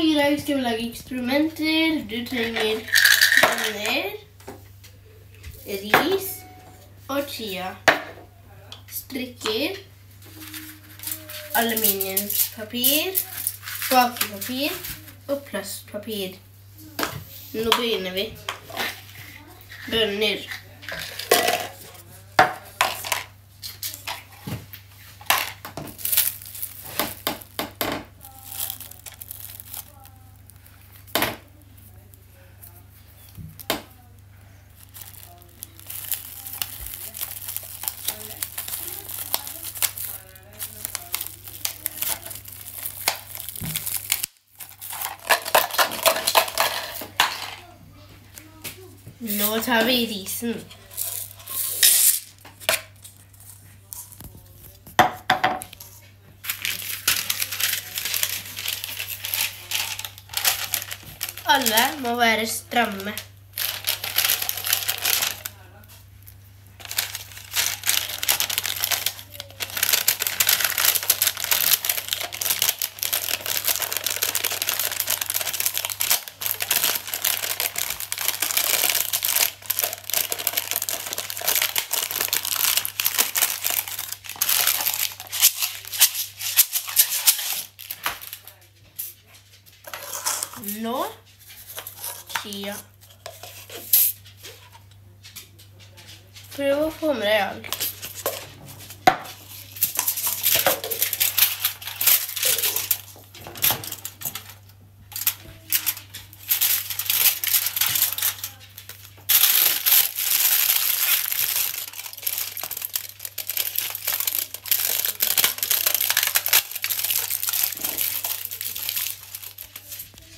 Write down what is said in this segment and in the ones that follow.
dag skal vi lage eksperimenter. Du trenger bønner, ris og chia. Strikker, aluminiumspapir, bakepapir og plastpapir. Nå begynner vi. Bønner. Nå tar vi risen. Alle må være stramme. Nå chia. Prøv å få med deg alt.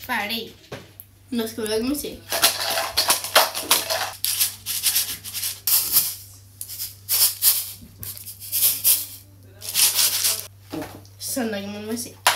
Ferdig. Nå skal vi lage musikk. Søndag med musikk.